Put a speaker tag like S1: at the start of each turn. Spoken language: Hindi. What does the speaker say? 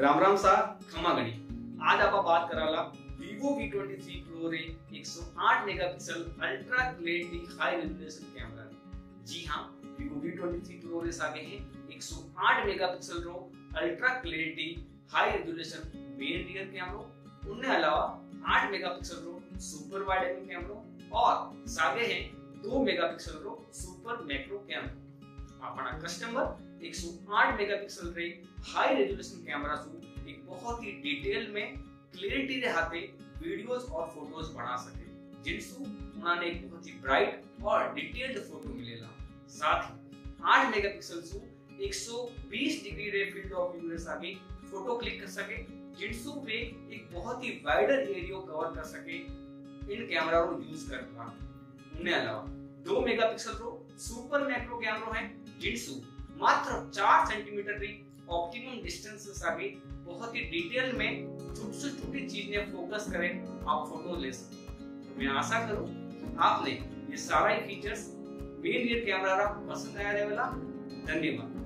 S1: राम राम सा खमा गणी। आज आप बात कराला Vivo V23 Pro रे 108 megapixel ultra clarity high resolution camera जी हाँ Vivo V23 Pro रे सागे हैं 108 मेगापिक्सल रो ultra clarity high resolution main rear कैमरो उनने अलावा 8 मेगापिक्सल रो सुपर वाइड एंगल कैमरो और सागे हैं 2 मेगापिक्सल रो सुपर मैक्रो कैमरो આપણા કસ્ટમર 108 मेगापिक्सल रे हाई रेजोल्यूशन कैमरा सु एक बहुत ही डिटेल में क्लियरिटी रे हाथे वीडियोस और फोटोज बना सके जिनसु उन्होंने एक बहुत ही ब्राइट और डिटेल्ड फोटो मिलेला साथ ही 8 मेगापिक्सल सु 120 डिग्री रे फील्ड ऑफ व्यू रे सागे फोटो क्लिक कर सके जिनसु वे एक बहुत ही वाइडर एरिया कवर कर सके इन कैमरा रो यूज करता उन्हें अलावा 2 मेगापिक्सल रो सुपर मैक्रो कैमरो है जिनसु मात्र चार सेंटीमीटर भी ऑप्टिमम डिस्टेंस सागे बहुत ही डिटेल में छोटी से छोटी चीज़ चीज़ें फोकस करें आप फ़ोटो ले सकते तो मैं आशा करूँ आपने ये सारा फीचर्स मेन रियर कैमरा पसंद आया रहेगा धन्यवाद।